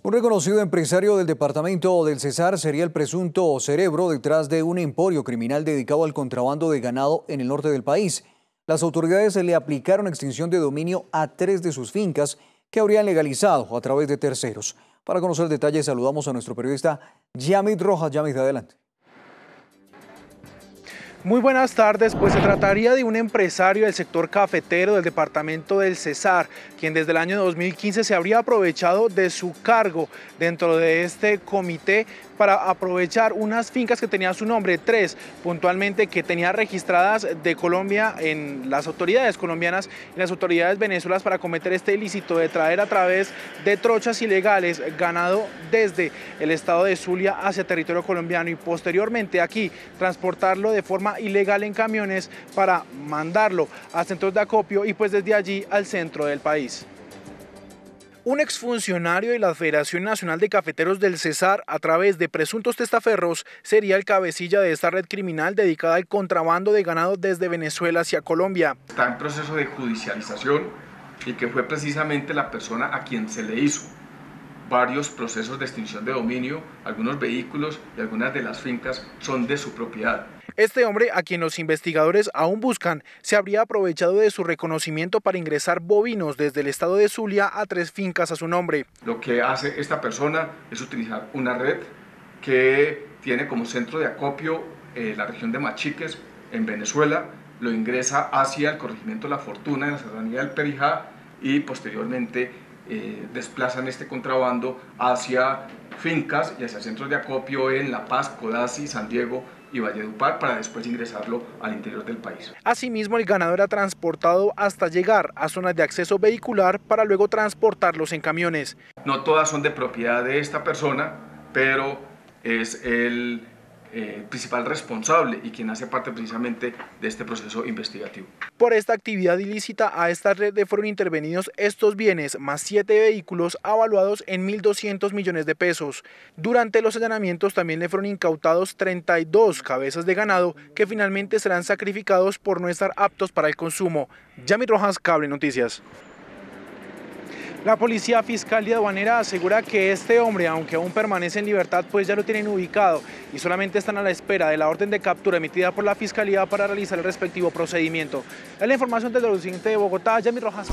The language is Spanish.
Un reconocido empresario del departamento del Cesar sería el presunto cerebro detrás de un emporio criminal dedicado al contrabando de ganado en el norte del país. Las autoridades le aplicaron extinción de dominio a tres de sus fincas que habrían legalizado a través de terceros. Para conocer detalles saludamos a nuestro periodista Yamid Rojas. Yamid, adelante. Muy buenas tardes, pues se trataría de un empresario del sector cafetero del departamento del Cesar, quien desde el año 2015 se habría aprovechado de su cargo dentro de este comité para aprovechar unas fincas que tenían su nombre, tres puntualmente que tenía registradas de Colombia en las autoridades colombianas y las autoridades venezolanas para cometer este ilícito de traer a través de trochas ilegales ganado desde el estado de Zulia hacia territorio colombiano y posteriormente aquí transportarlo de forma ilegal en camiones para mandarlo a centros de acopio y pues desde allí al centro del país. Un exfuncionario de la Federación Nacional de Cafeteros del Cesar, a través de presuntos testaferros, sería el cabecilla de esta red criminal dedicada al contrabando de ganado desde Venezuela hacia Colombia. Está en proceso de judicialización y que fue precisamente la persona a quien se le hizo varios procesos de extinción de dominio, algunos vehículos y algunas de las fincas son de su propiedad. Este hombre, a quien los investigadores aún buscan, se habría aprovechado de su reconocimiento para ingresar bovinos desde el estado de Zulia a tres fincas a su nombre. Lo que hace esta persona es utilizar una red que tiene como centro de acopio eh, la región de Machiques, en Venezuela, lo ingresa hacia el corregimiento La Fortuna en la serranía del Perijá y posteriormente eh, desplazan este contrabando hacia fincas y hacia centros de acopio en La Paz, Codazzi, San Diego, y Valledupar para después ingresarlo al interior del país. Asimismo, el ganado era transportado hasta llegar a zonas de acceso vehicular para luego transportarlos en camiones. No todas son de propiedad de esta persona, pero es el eh, principal responsable y quien hace parte precisamente de este proceso investigativo. Por esta actividad ilícita a esta red fueron intervenidos estos bienes más siete vehículos avaluados en 1.200 millones de pesos. Durante los allanamientos también le fueron incautados 32 cabezas de ganado que finalmente serán sacrificados por no estar aptos para el consumo. Yami Rojas, Cable Noticias. La policía fiscal y aduanera asegura que este hombre, aunque aún permanece en libertad, pues ya lo tienen ubicado y solamente están a la espera de la orden de captura emitida por la fiscalía para realizar el respectivo procedimiento. Es la información desde el occidente de Bogotá, Yami Rojas.